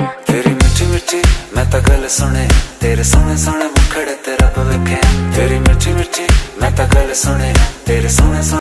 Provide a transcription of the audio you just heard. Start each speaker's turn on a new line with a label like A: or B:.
A: तेरी मिर्ची मिर्ची, मैं तो गल सुने। तेरे सोने सोने मुखड़े तेरा रब तेरी मिर्ची मिर्ची, मैं तो गल सुने। तेरे सोने